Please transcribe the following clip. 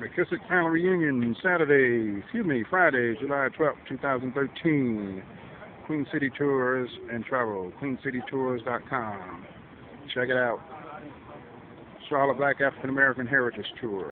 McKissic Final Reunion, Saturday, excuse me, Friday, July 12, 2013. Queen City Tours and Travel, queencitytours.com. Check it out. Charlotte Black African American Heritage Tour.